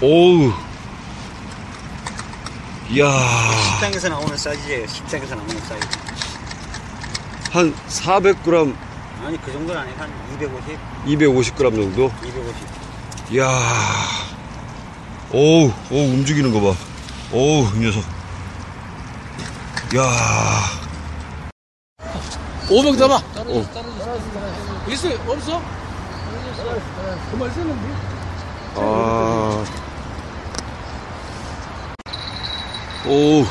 오우. 이야. 식당에서 나오는 사이즈예요. 식당에서 나오는 사이즈. 한 400g, 아니 그 정도는 아니고 한 250, 250g 정도? 250. 이야. 오우, 오우, 움직이는 거 봐. 오우, 이 녀석. 이야. 500 담아. 어. 있어? 없어? 그만 있었는데. 아. 오우.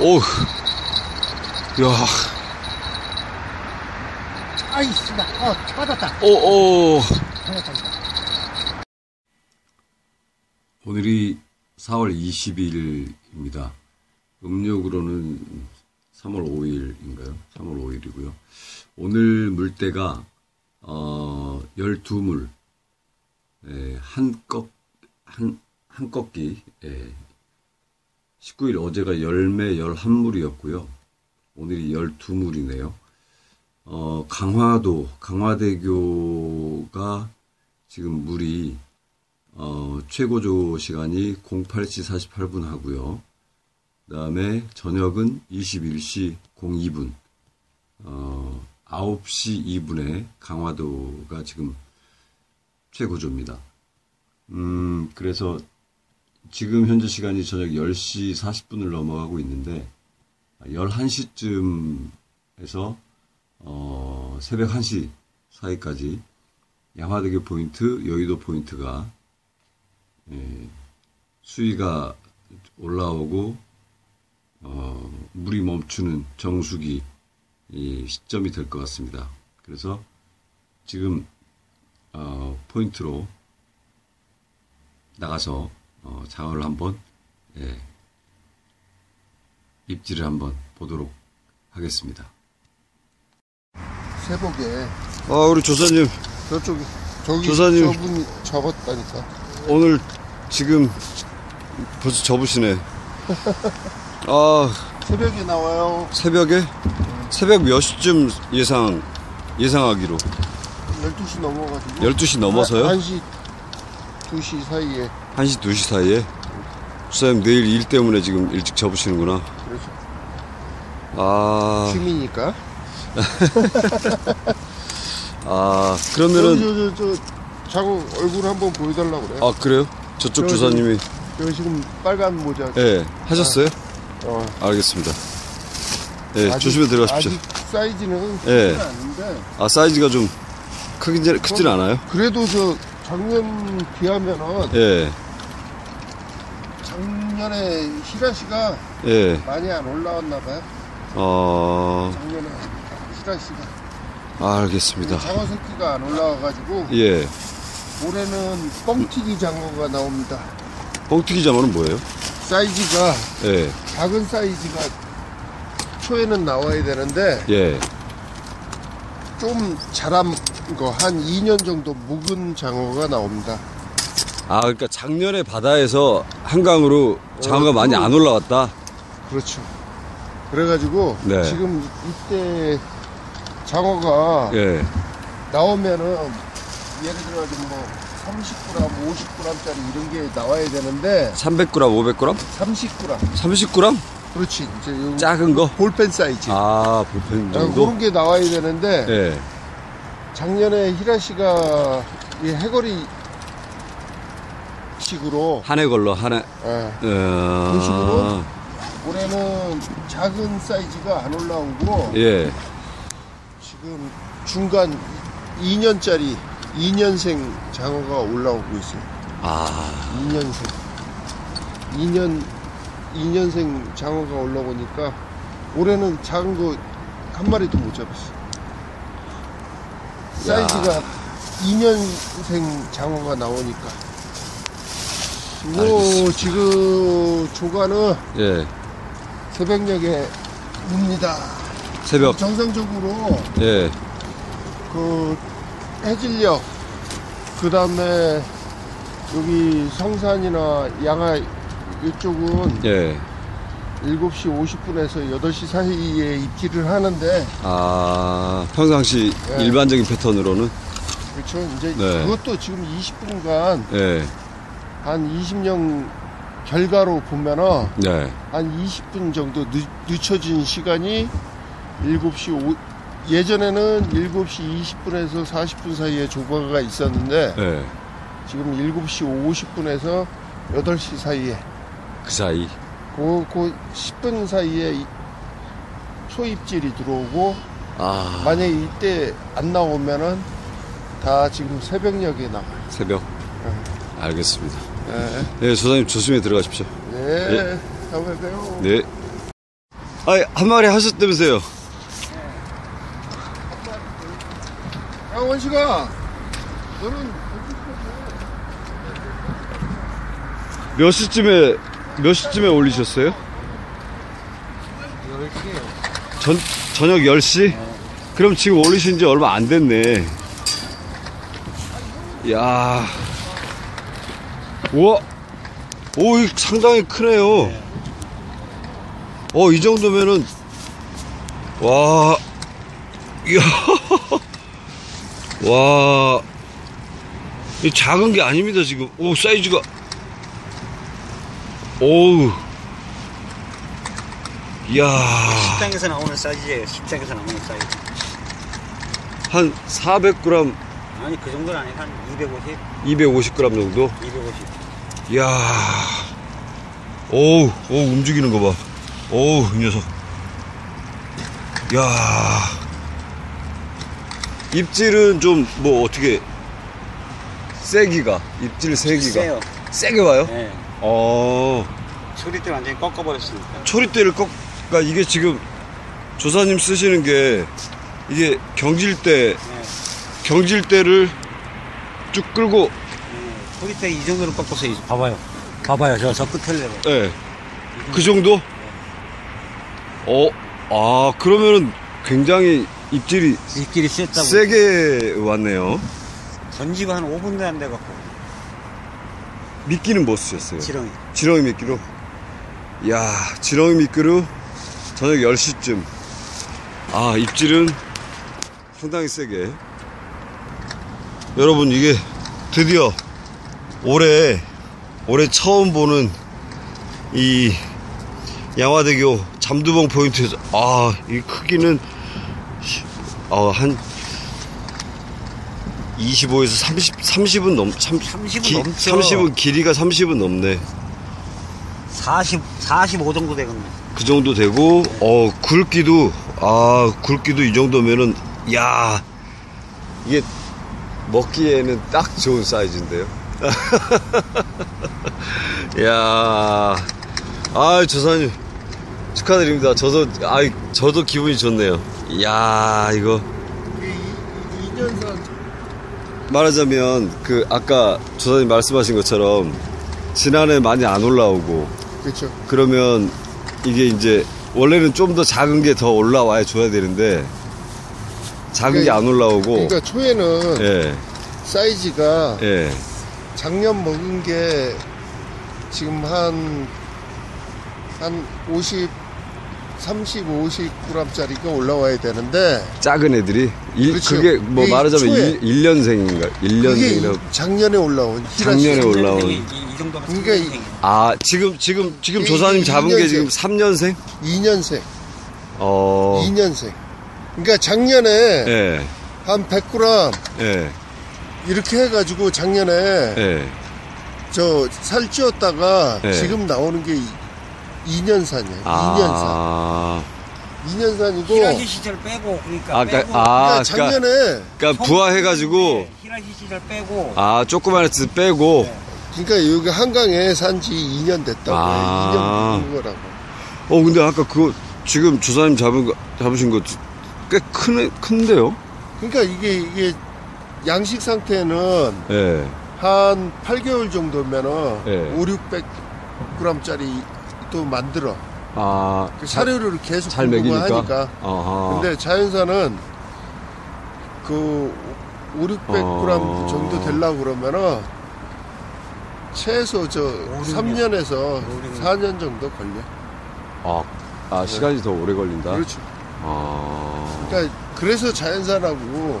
오우. 야. 아이 씨발. 어 받았다. 오, 오. 오늘이 4월 20일입니다. 음력으로는 3월 5일인가요? 3월 5일이고요. 오늘 물때가 어, 12물, 예, 한 껍, 한, 한 꺾기, 예. 19일 어제가 열매 11물이었고요. 오늘이 12물이네요. 어, 강화도, 강화대교가 지금 물이 어, 최고조 시간이 08시 48분 하고요. 그 다음에 저녁은 21시 02분, 어, 9시 2분에 강화도가 지금 최고조입니다. 음, 그래서 지금 현재 시간이 저녁 10시 40분을 넘어가고 있는데, 11시쯤에서, 어, 새벽 1시 사이까지 양화대교 포인트, 여의도 포인트가 예, 수위가 올라오고 어, 물이 멈추는 정수기 이 시점이 될 것 같습니다. 그래서 지금 어, 포인트로 나가서 어, 장어를 한번 예, 입질을 한번 보도록 하겠습니다. 새벽에 아 우리 조사님 저쪽에 저기 조사님. 저분이 접었다니까. 오늘 지금 벌써 접으시네. 아 새벽에 나와요. 새벽에 새벽 몇 시쯤 예상 예상하기로 12시 넘어가지고. 12시 넘어서요? 1시 2시 사이에 1시 2시 사이에 수사님 내일 일 때문에 지금 일찍 접으시는구나. 그래서 아, 취미니까. 아 저, 그러면은 저, 저, 저 자고 얼굴 한번 보여달라고 그래. 아 그래요? 저쪽 저, 조사님이 여기 지금 빨간 모자. 예 하셨어요? 어. 알겠습니다. 예 아직- 조심히 들어가십시오. 사이즈는 예. 않은데. 아 사이즈가 좀 크긴 크진 않아요? 그래도 저 작년 비하면은 예 작년에 히라시가 예. 많이 안 올라왔나 봐요. 어 작년에 히라시가. 알겠습니다. 장어 새끼가 안 올라와가지고 예. 올해는 뻥튀기 장어가 나옵니다. 뻥튀기 장어는 뭐예요? 사이즈가 예. 작은 사이즈가 초에는 나와야 되는데 예. 좀 자 란거한 2년 정도 묵은 장어가 나옵니다. 아 그러니까 작년에 바다에서 한강으로 장어가 어, 많이 그- 안 올라왔다. 그렇죠. 그래가지고 네. 지금 이때 장어가 예. 나오면은 예를 들어가지고 뭐 30g, 50g짜리 이런 게 나와야 되는데 300g, 500g? 30g. 30g? 그렇지. 이제 요 작은 거? 볼펜 사이즈. 아, 볼펜 아, 정도? 그런 게 나와야 되는데 예. 작년에 히라시가 이 해거리 식으로 한 해 걸러, 한 해. 예, 어... 그 식으로? 올해는 작은 사이즈가 안 올라오고 예. 지금 중간 2년짜리 2년생 장어가 올라오고 있어요. 아, 2년생. 2년 2년생 장어가 올라오니까 올해는 작은 거 한 마리도 못 잡았어. 사이즈가 2년생 장어가 나오니까. 뭐 알겠습니다. 지금 조가는 예. 새벽녘에 옵니다. 새벽, 정상적으로 예. 그 해질녘 그 다음에 여기 성산이나 양화 이쪽은 예. 7시 50분에서 8시 사이에 입질을 하는데 아, 평상시 예. 일반적인 패턴으로는? 그렇죠 이제 네. 그것도 지금 20분간 예. 한 20년 결과로 보면은 네. 한 20분 정도 늦, 늦춰진 시간이 7시 5, 예전에는 7시 20분에서 40분 사이에 조과가 있었는데 네. 지금 7시 50분에서 8시 사이에 그 사이. 그, 그 10분 사이에 이- 초입질이 들어오고 아. 만약에 이때 안 나오면은 다 지금 새벽녘에 나와요. 새벽. 알겠습니다. 네, 네, 조사님 조심히 들어가십시오. 네, 다음에 봬요. 네. 아, 한 마리 하셨다면서요? 야, 원식아, 너는 몇 시쯤에 몇 시쯤에 올리셨어요? 10시에요. 전 저녁 10시? 그럼 지금 올리신 지 얼마 안 됐네. 야. 우와. 오, 이 상당히 크네요. 어, 이 정도면은 와. 이야. 와. 이 작은 게 아닙니다, 지금. 오, 사이즈가 오우. 이야. 식당에서 나오는 사이즈예요. 식당에서 나오는 사이즈. 한 400g, 아니 그 정도는 아니고 한 250, 250g 정도? 250. 이야. 오우, 오, 움직이는 거 봐. 오우, 이 녀석. 이야. 입질은 좀, 뭐, 어떻게, 세기가, 입질 세기가. 세요. 세게 와요? 네. 어, 소리대 완전히 꺾어버렸으니까. 초리대를 꺾, 그니까 이게 지금 조사님 쓰시는 게, 이게 경질대, 네. 경질대를 쭉 끌고, 네. 소리대 이 정도로 꺾어서 이제 봐봐요. 봐봐요. 저, 저 끝을 내려. 예. 그 정도? 어, 아, 그러면은 굉장히 입질이 입질이 셌다고. 세게 왔네요. 던지고 한 5분도 안 돼갖고. 미끼는 뭐 쓰셨어요? 지렁이. 지렁이 미끼로? 이야, 지렁이 미끼로 저녁 10시쯤. 아, 입질은 상당히 세게. 여러분, 이게 드디어 올해, 올해 처음 보는 이 양화대교 잠두봉 포인트에서, 아, 이 크기는, 아, 한 25에서 30, 30은 넘, 30, 30은 넘죠. 30은 길이가 30은 넘네. 40, 45 정도 되겠네. 그 정도 되고, 어, 굵기도, 아, 굵기도 이 정도면은, 야 이게 먹기에는 딱 좋은 사이즈인데요. 야 아, 조사님, 축하드립니다. 저도, 아, 저도 기분이 좋네요. 야 이거. 2년산 말하자면, 그, 아까 조사님 말씀하신 것처럼, 지난해 많이 안 올라오고, 그렇죠. 그러면 이게 이제 원래는 좀 더 작은 게 더 올라와야 줘야 되는데 작은 게안 올라오고 그러니까 초에는 예, 사이즈가 예. 작년 먹은 게 지금 한, 한 50, 30, 50g짜리가 올라와야 되는데, 작은 애들이 일, 그렇죠. 그게 뭐 말하자면 초에. 1, 년생인가 그게 1년생이나 작년에 올라온 작년에. 올라온. 이, 이 정도면 그러니까 이- 3년생이에요. 아 지금 지금 지금 이- 조사님 이- 잡은 게 이년생. 지금 3년생? 2년생, 어. 2년생. 그러니까 작년에 예. 한 100g 예. 이렇게 해가지고 작년에 예. 저살 찌웠다가 네. 지금 나오는 게 2년산이에요. 아. 2년산. 2년산이고. 히라시 시절 빼고 그러니까 아, 빼고 그러니까, 아, 그러니까 그러니까, 작년에 그러니까 부화해가지고 히라시 시절 빼고 아 조그만 애들 빼고 네. 그러니까 여기 한강에 산 지 2년 됐다고. 아. 2년 묵은 거라고. 어 근데 아까 그거 지금 조사님 잡은 거 잡으신 거 꽤 큰 큰데요? 그러니까 이게 이게 양식 상태는 예. 한 8개월 정도면은 네. 5, 600g짜리 또 만들어. 아, 그 사료를 계속 잘 공급을 먹이니까. 하니까. 근데 자연산은 그 5, 600g 어. 정도 되려고 그러면은 최소 저 3년에서 4년 정도 걸려. 아, 아 시간이 더 오래 걸린다. 그렇죠. 아. 그러니까 그래서 자연산하고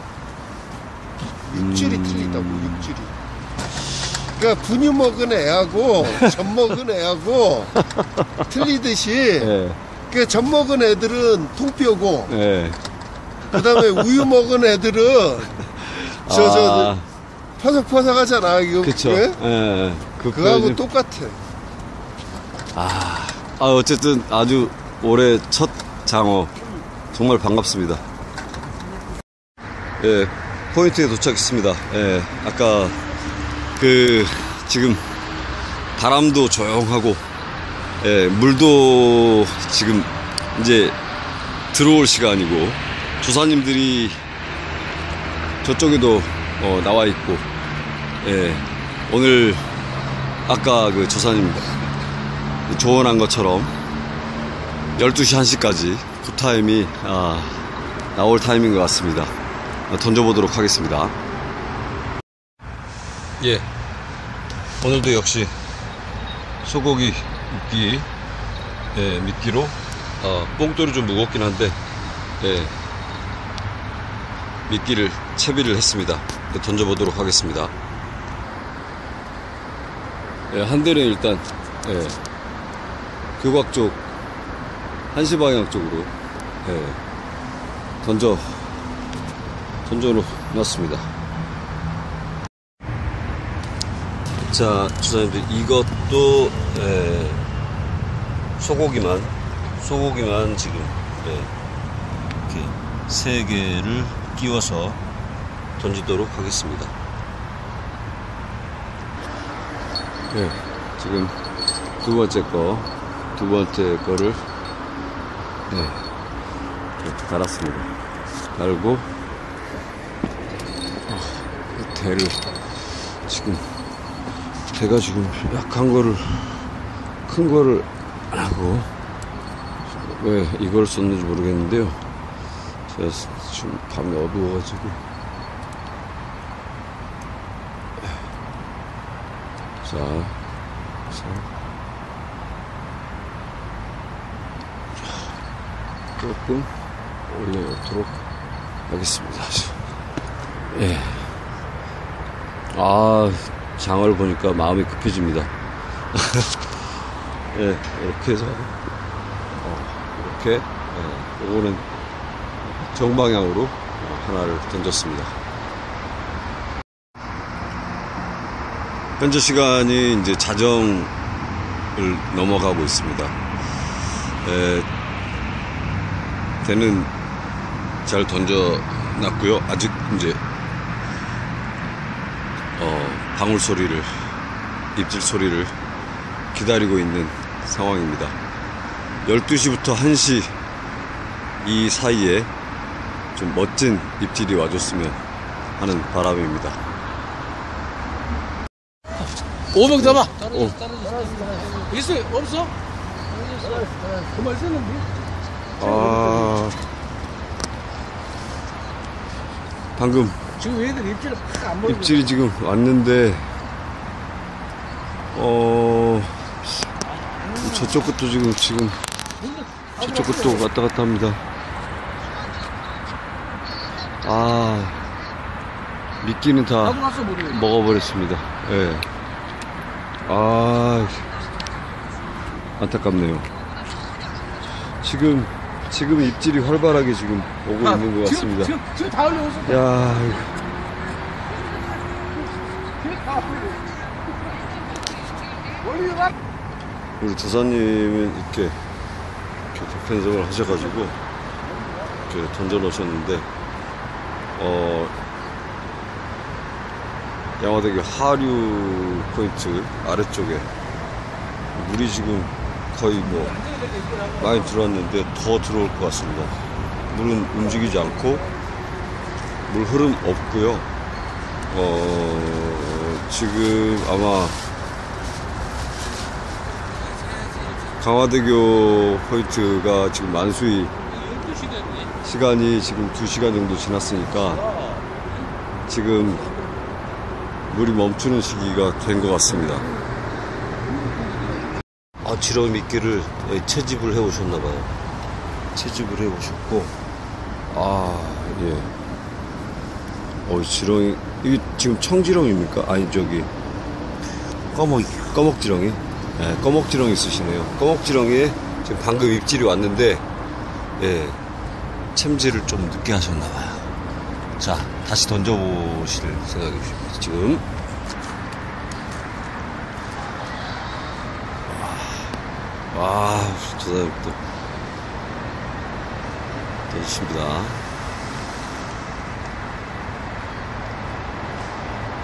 육질이 음. 틀리다고 육질이. 그러니까 분유 먹은 애하고 젖 먹은 애하고 틀리듯이 예, 그젖 먹은 애들은 통뼈고 예. 그다음에 우유 먹은 애들은 저저 아, 파삭파삭하잖아 이거 그쵸. 예? 예, 예. 그 그거하고 표현이- 똑같아. 아, 어쨌든 아주 올해 첫 장어 정말 반갑습니다. 예, 포인트에 도착했습니다. 예, 아까 그 지금 바람도 조용하고 예, 물도 지금 이제 들어올 시간이고 조사님들이 저쪽에도 어, 나와 있고 예, 오늘 아까 그 조사님 조언한 것처럼 12시 1시까지 good time이 아, 나올 타임인 것 같습니다. 아, 던져보도록 하겠습니다. 예. 오늘도 역시 소고기 미끼, 예, 미끼로, 어, 뽕돌이 좀 무겁긴 한데, 예, 미끼를 채비를 했습니다. 예, 던져보도록 하겠습니다. 예, 한 대는 일단, 예, 교각 쪽, 한시 방향 쪽으로, 예, 던져, 던져 놨습니다. 자, 주사님들, 이것도, 예, 소고기만, 소고기만 지금, 예, 이렇게 세 개를 끼워서 던지도록 하겠습니다. 예, 지금 두 번째 거, 두 번째 거를, 예, 이렇게 달았습니다. 달고, 어, 이 대를 지금 제가 지금 약한 거를 큰 거를 안 하고 왜 이걸 썼는지 모르겠는데요. 제가 지금 밤이 어두워가지고 자, 자 조금 올려놓도록 하겠습니다. 예. 아, 장어를 보니까 마음이 급해집니다. 예, 이렇게 해서, 어, 이렇게, 예, 요거는 정방향으로 하나를 던졌습니다. 현재 시간이 이제 자정을 넘어가고 있습니다. 예, 대는 잘 던져놨고요. 아직 이제 어, 방울 소리를, 입질 소리를 기다리고 있는 상황입니다. 12시부터 1시 이 사이에 좀 멋진 입질이 와줬으면 하는 바람입니다. 5명 잡아. 오. 있어? 없어? 그말 쓰는데? 아, 방금 지금 얘들 입질을 팍안 먹고. 입질이 지금 왔는데, 어, 저쪽 끝도 지금, 지금, 저쪽 끝도 왔다 갔다 합니다. 아, 미끼는 다 먹어버렸습니다. 예. 아, 안타깝네요. 지금, 지금 입질이 활발하게 지금 오고 있는 것 같습니다. 지금, 지금, 다 올려오서. 야. 우리 도사님은 이렇게, 이렇게 defensive를 하셔가지고, 이렇게 던져놓으셨는데, 어, 양화대교 하류 포인트 아래쪽에 물이 지금 거의 뭐 많이 들어왔는데 더 들어올 것 같습니다. 물은 움직이지 않고 물 흐름 없고요. 어, 지금 아마 강화대교 포인트가 지금 만수위 시간이 지금 2시간 정도 지났으니까 지금 물이 멈추는 시기가 된 것 같습니다. 아, 지렁이 미끼를 예, 채집을 해 오셨나 봐요. 채집을 해 오셨고, 아, 예. 어, 지렁이, 이게 지금 청지렁입니까? 아니, 저기, 꺼먹이. 꺼먹지렁이. 예, 꺼먹지렁이 쓰시네요. 꺼먹지렁이에 지금 방금 입질이 왔는데, 예, 챔질을 좀 늦게 하셨나 봐요. 자, 다시 던져보실 생각이십니다. 지금. 와, 또, 던지십니다.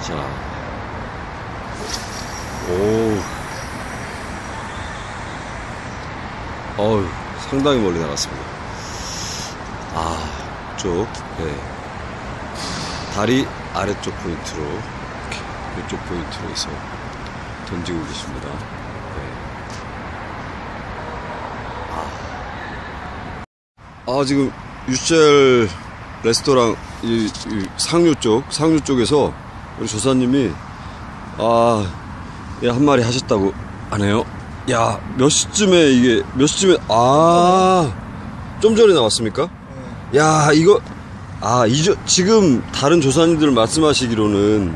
자, 오. 어우, 상당히 멀리 나갔습니다. 아, 쪽, 네. 다리 아래쪽 포인트로, 이렇게, 이쪽 포인트로 해서 던지고 계십니다. 아. 아, 지금, 유셀 레스토랑, 이, 이 상류 쪽, 상류 쪽에서 우리 조사님이 아, 예, 한 마리 하셨다고 하네요. 야, 몇 시쯤에 이게, 몇 시쯤에, 아, 좀 전에 나왔습니까? 야, 이거, 아, 이저, 지금 다른 조사님들 말씀하시기로는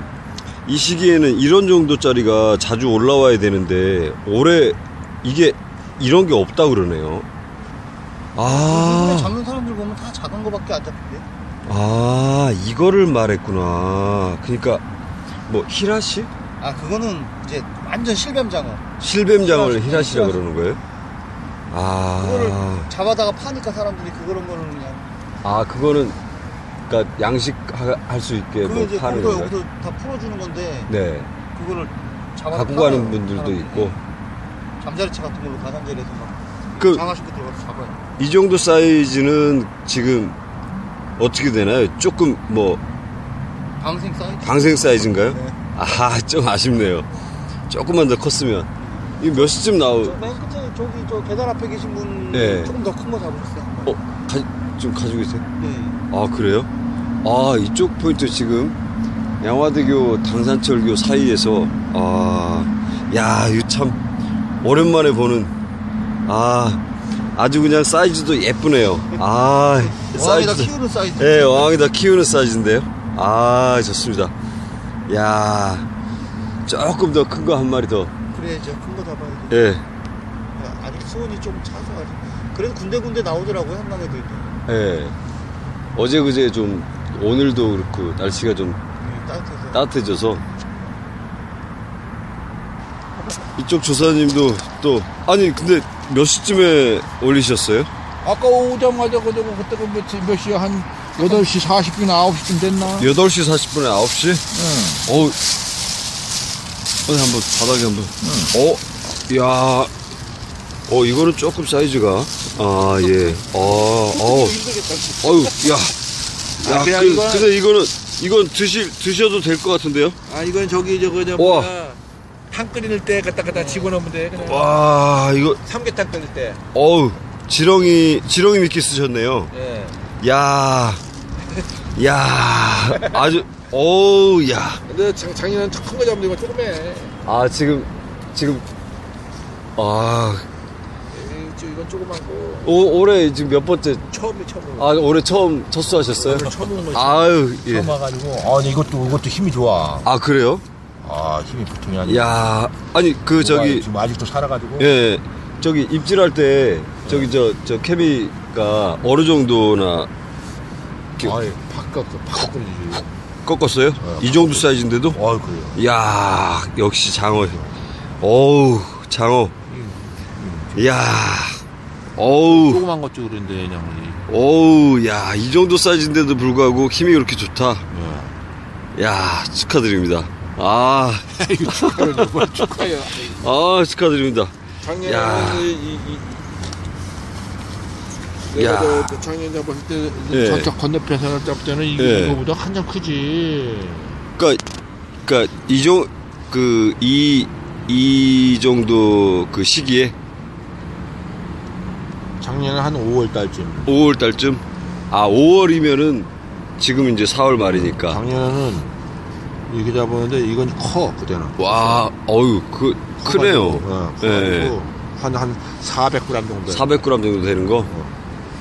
이 시기에는 이런 정도짜리가 자주 올라와야 되는데, 올해 이게 이런 게 없다 그러네요. 아, 잡는 사람들 보면 다 작은 거밖에 안 잡는데. 아, 이거를 말했구나. 그러니까, 뭐, 히라시? 아 그거는 이제 완전 실뱀장어. 실뱀장어를 히라시, 히라시라 히라시. 그러는 거예요? 그거를 아, 잡아다가 파니까 사람들이 그런 거는 그냥. 아 그거는 그러니까 양식 할 수 있게 뭐 이제 파는 건가요? 여기서 다 풀어주는 건데 네, 그거를 잡아 갖고 가는 분들도 있고 잠자리차 같은 걸로 가산자리에서 막 그 장화 신고 들어가서 잡아요. 이 정도 사이즈는 지금 어떻게 되나요? 조금 뭐 방생 사이즈. 방생 사이즈인가요? 네. 아, 좀 아쉽네요. 조금만 더 컸으면 이몇 시쯤 나오? 저맨 끝에 저기 저 계단 앞에 계신 분 네. 조금 더 큰 거 잡으셨어요. 어, 가, 좀 가지고 계세요? 네. 아 그래요? 아 이쪽 포인트 지금 양화대교 당산철교 사이에서 아 야 이거 참 오랜만에 보는 아 아주 그냥 사이즈도 예쁘네요 아 왕이 다 사이즈도 키우는 사이즈. 예 왕이 다 키우는 사이즈인데요 아 좋습니다 야 조금 더 큰 거 한 마리 그래야죠. 큰거 잡아야 돼. 더예 아직 수온이 좀 차서 아직. 그래도 군데군데 나오더라고요 한강에도 이제. 예. 어제 그제 좀 오늘도 그렇고 날씨가 좀 네, 따뜻해서. 따뜻해져서 이쪽 조사님도 또 아니 근데 몇 시쯤에 올리셨어요? 아까 오자마자 그저거 그때가 몇, 시- 몇 시야? 한 8시 40분, 9시쯤 됐나? 8시 40분에 9시? 응. 어우 어디 한번 바닥에 한번 어? 야 어, 이거는 조금 사이즈가 아, 예. 어, 어. 어유, 야. 야, 아, 그, 이거는- 근데 이거는 이건 드시 드셔도 될 것 같은데요? 아, 이건 저기 저거 저 와. 탕 끓일 때 갖다 갖다 집어넣으면 돼. 그냥. 와, 이거 삼계탕 끓일 때. 어우, 지렁이 지렁이 미끼 쓰셨네요. 예. 야, 야, 아주, 어우, 야. 근데 작, 작년엔 큰거 잡는 거 조금해. 아, 지금, 지금, 아, 에이, 저 이건 조그만 거. 오, 올해 지금 몇 번째, 처음이 처음. 아, 올해 처음 첫수하셨어요? 처음 온 거지. 아유, 예. 처음 와가지고. 아, 근데 이것도 이것도 힘이 좋아. 아, 그래요? 아, 힘이 보통이 아니야. 야, 아니, 그, 저기, 지금 아직도 살아가지고. 예, 저기, 입질할 때, 저기, 저, 저, 케비가 어느 정도나 이렇게 아이, 바꿔 바꿔 끓이지. 꺾었어요? 이 정도 사이즈인데도? 아, 그래요. 야 역시 장어. 어우, 장어. 야 어우, 조그만 것 쪽으로인데 그냥 이. 어우, 야, 이 정도 사이즈인데도 불구하고 힘이 그렇게 좋다. 예. 야, 축하드립니다. 아, 축하해요. 아, 축하드립니다. 작년에 야. 이, 이, 내가 야. 저, 저 작년 잡았을 때 예. 저쪽 건너편에서 잡을 때는 예. 이거보다 한장 크지. 그니까, 그니까, 이 정, 그, 이, 이 정도 그 시기에 작년에 한 5월 달쯤. 5월 달쯤? 아, 5월이면은 지금 이제 4월 말이니까. 작년에는 이렇게 잡았는데 이건 커 그때는. 와, 어유, 그, 크네요. 어, 예. 커가지고 한한 400g 정도. 400g 정도 되는 거?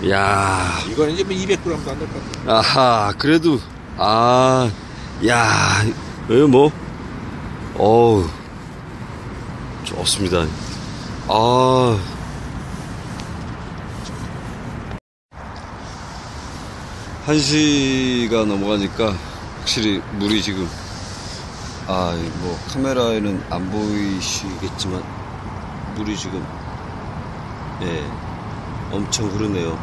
야 이거는 이제 뭐 200g도 안 될 것 같아. 아하, 그래도, 아, 야, 이 뭐, 어우, 없습니다. 아. 한 시가 넘어가니까 확실히 물이 지금 아, 뭐 카메라에는 안 보이시겠지만 물이 지금 예 엄청 흐르네요.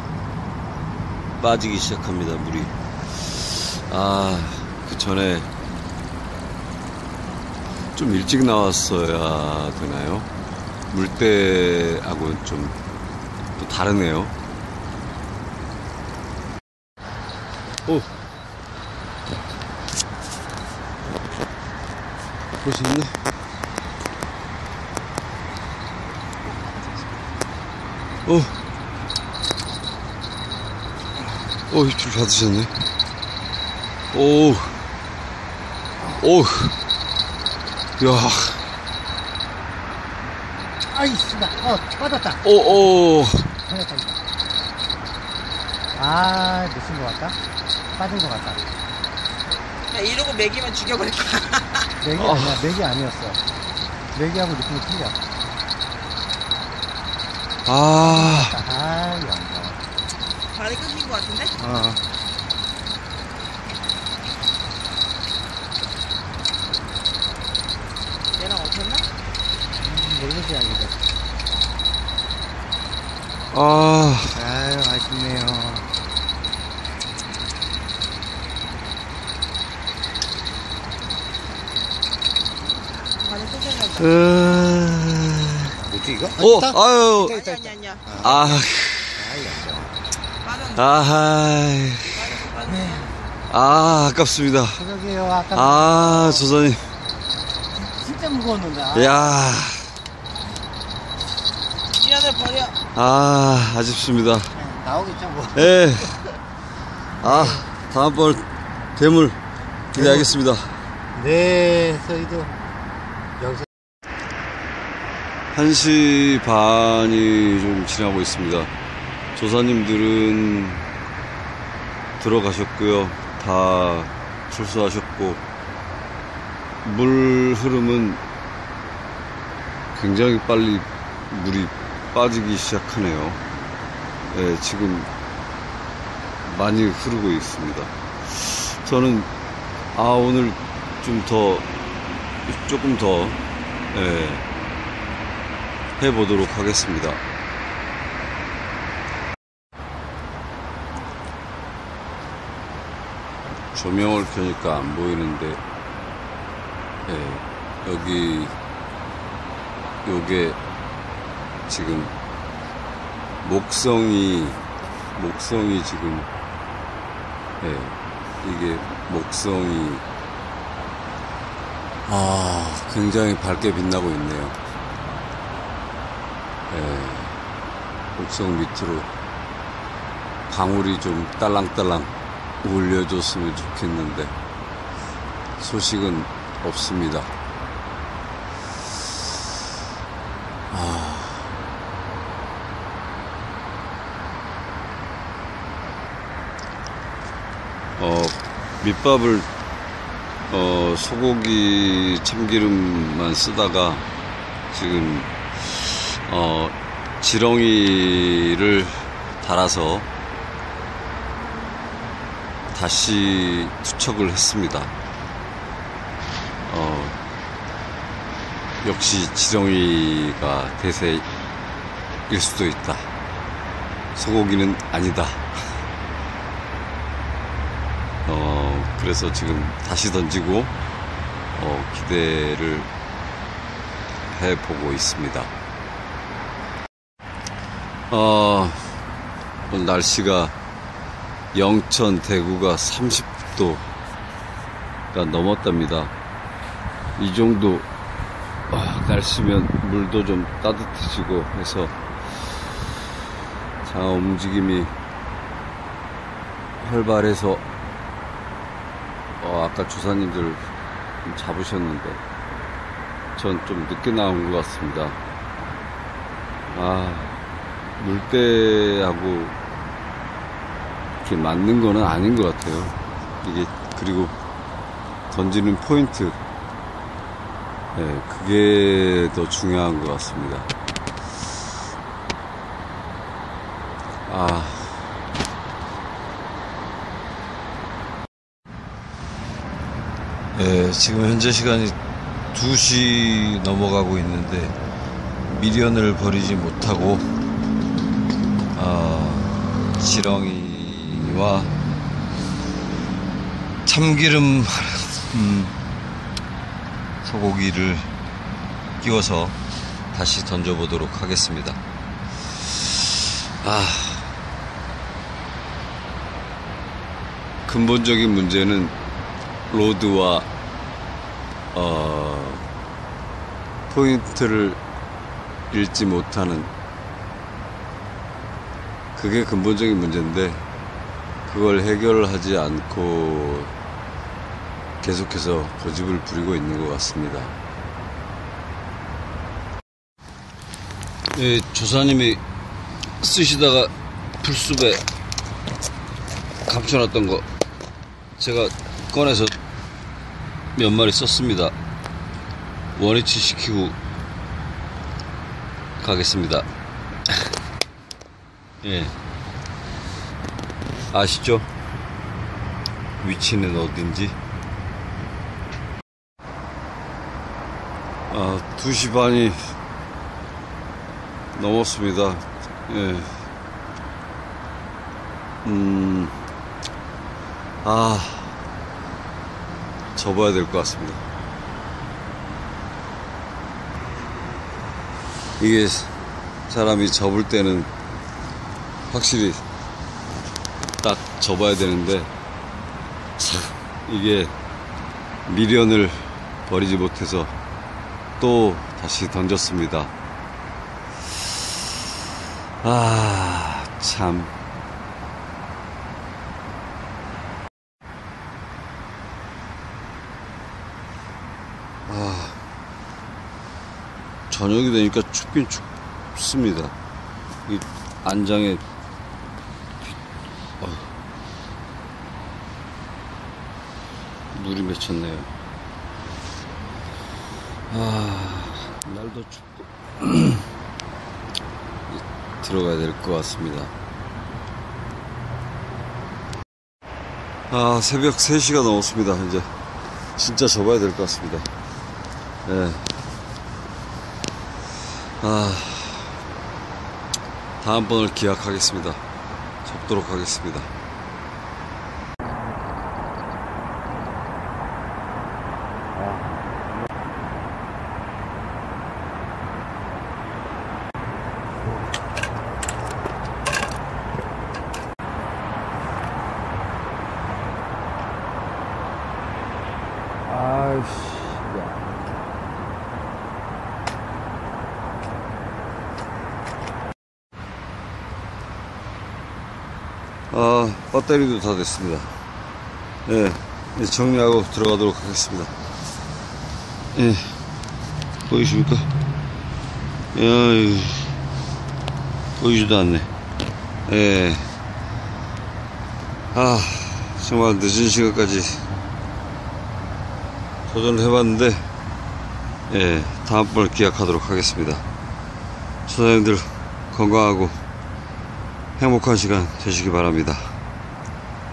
빠지기 시작합니다 물이. 아, 그 전에 좀 일찍 나왔어야 되나요? 물때하고는 좀또 다르네요. 오. 볼수 있네. 오. 오, 입질 받으셨네. 오. 오. 야. 아이, 씨발. 어, 빠졌다. 오, 오. 생겼다. 아, 늦은 것 같다. 빠진 것 같다. 야, 이러고 먹이면 죽여버릴 거야. 맥이 어. 아니야, 맥이 아니었어. 맥이하고 느낌이 틀려. 아. 아, 영광. 발이 끊긴 것 같은데? 어. 얘랑 엎혔나? 모르겠지, 아니죠. 아. 아유, 아쉽네요. 발이 끊겼나 뭐지, 이거? 오, 아유. 아니, 아니, 아니야. 아. 아하이. 빠졌네. 아, 아깝습니다. 그러게요. 아, 조사님. 진짜 무거웠는데. 아, 야 미안해, 버려. 아, 아쉽습니다. 나오겠죠, 뭐. 예. 아, 다음번 대물 기대하겠습니다. 네, 저희도 여기서 1시 반이 좀 지나고 있습니다. 조사님들은 들어가셨고요. 다 출소하셨고, 물 흐름은 굉장히 빨리 물이 빠지기 시작하네요. 예, 지금 많이 흐르고 있습니다. 저는, 아, 오늘 좀 더, 조금 더, 예, 해보도록 하겠습니다. 조명을 켜니까 안 보이는데, 예, 여기, 요게 지금 목성이, 목성이 지금, 예, 이게 목성이, 아, 굉장히 밝게 빛나고 있네요. 예, 옥성 밑으로 방울이 좀 딸랑딸랑 올려줬으면 좋겠는데 소식은 없습니다. 아, 어, 밑밥을 어, 소고기 참기름만 쓰다가 지금 어, 지렁이를 달아서 다시 투척을 했습니다. 어, 역시 지렁이가 대세일 수도 있다. 소고기는 아니다. 어, 그래서 지금 다시 던지고, 어, 기대를 해보고 있습니다. 어, 오늘 날씨가 영천 대구가 30도가 넘었답니다. 이 정도 아, 날씨면 물도 좀 따뜻해지고 해서 자 움직임이 활발해서 어, 아까 주사님들 좀 잡으셨는데 전 좀 늦게 나온 것 같습니다. 아 물때하고 이렇게 맞는 거는 아닌 것 같아요. 이게 그리고 던지는 포인트 예, 그게 더 중요한 것 같습니다. 아. 예, 지금 현재 시간이 2시 넘어가고 있는데, 미련을 버리지 못하고, 아, 지렁이와 참기름, 음, 소고기를 끼워서 다시 던져보도록 하겠습니다. 아, 근본적인 문제는 로드와 어, 포인트를 잃지 못하는 그게 근본적인 문제인데 그걸 해결하지 않고 계속해서 고집을 부리고 있는 것 같습니다. 예, 조사님이 쓰시다가 풀숲에 감춰놨던 거 제가 꺼내서 몇 마리 썼습니다. 원위치 시키고 가겠습니다. 예. 아시죠? 위치는 어딘지? 아, 2시 반이 넘었습니다. 예. 음, 아, 접어야 될 것 같습니다. 이게 사람이 접을 때는 확실히 딱 접어야 되는데, 참, 이게 미련을 버리지 못해서 또 다시 던졌습니다. 아, 참. 저녁이 되니까 춥긴 춥습니다. 이 안장에 물이 맺혔네요. 아, 날도 춥고 들어가야 될 것 같습니다. 아, 새벽 3시가 넘었습니다. 이제 진짜 접어야 될 것 같습니다. 예. 아, 다음번을 기약하겠습니다. 접도록 하겠습니다. 아이씨. 아, 배터리도 다 됐습니다. 예, 정리하고 들어가도록 하겠습니다. 예, 보이십니까? 야, 보이지도 않네. 예. 아, 정말 늦은 시간까지 도전을 해봤는데, 예, 다음번을 기약하도록 하겠습니다. 소장님들 건강하고 행복한 시간 되시기 바랍니다.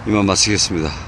이만 마치겠습니다.